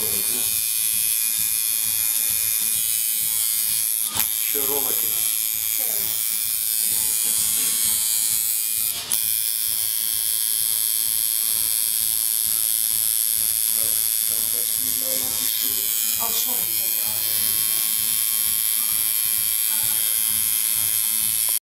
друзі. Ще ролики. Так, Там десь мільйонів пішли. А що?